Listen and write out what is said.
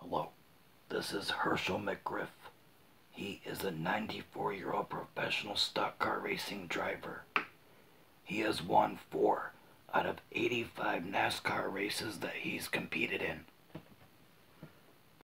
Hello, this is Hershel McGriff. He is a 94 year old professional stock car racing driver. He has won four out of 85 NASCAR races that he's competed in.